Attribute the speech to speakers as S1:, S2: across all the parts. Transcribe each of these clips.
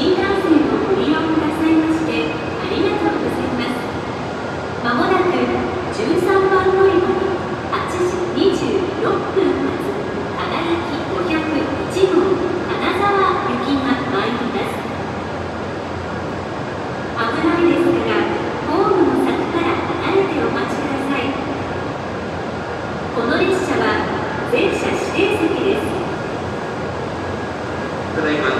S1: 新幹線をご利用くださいましてありがとうございますまもなく13番乗り場に8時26分発輝き501号金沢行きが参ります危ないですからホームの柵から離れてお待ちくださいこの列車は全車指定席です
S2: ただいま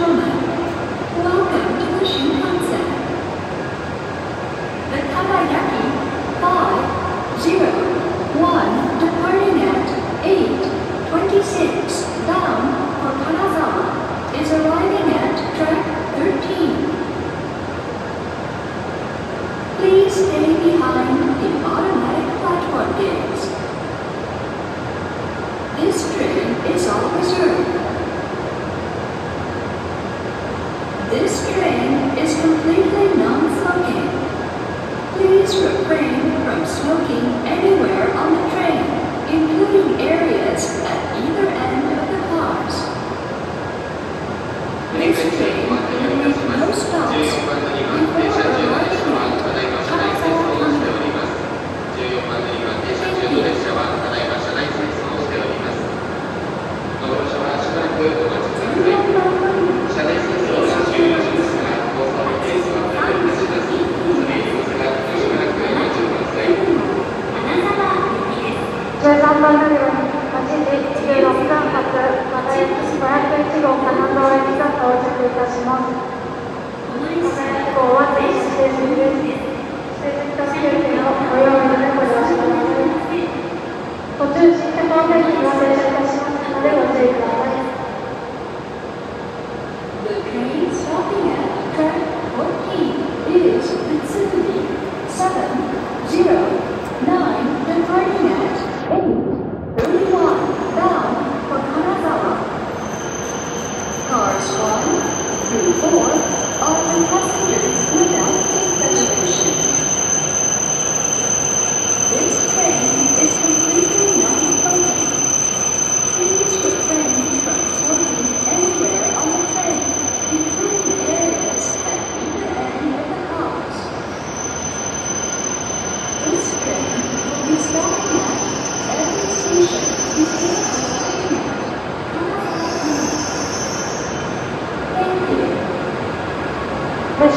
S3: Please refrain from smoking anywhere on the train, including areas at either end of the cars.
S2: Next
S3: train,
S2: たします。
S1: この列車は
S4: 501号は停止指定席です。指定席特急券をご用意のでご了承ください。途中新手方面には停車いたしますのでご注意ください。
S3: The train stopping at track 14 is Mitsumi 709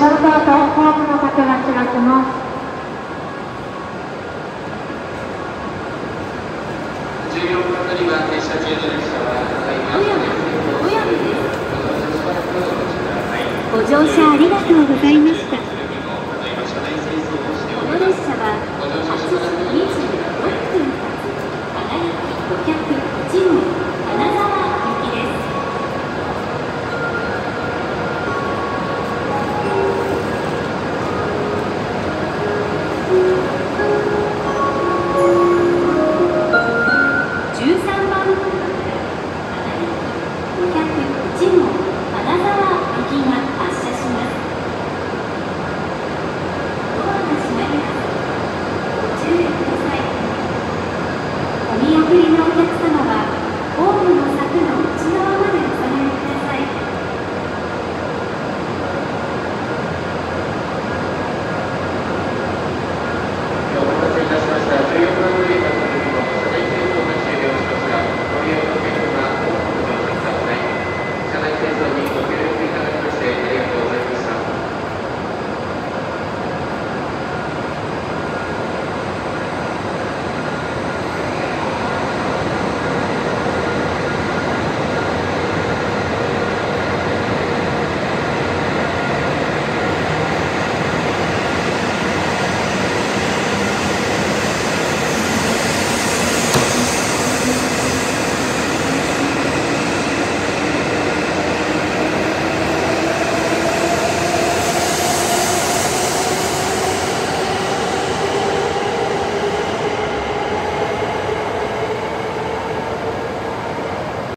S4: で、シャッターとホームの方が開きます。
S2: 14番乗り場停車中の列車はただいま車内清掃をしております。ご乗車しばらくお待ちください。
S1: ご乗車ありがとうございました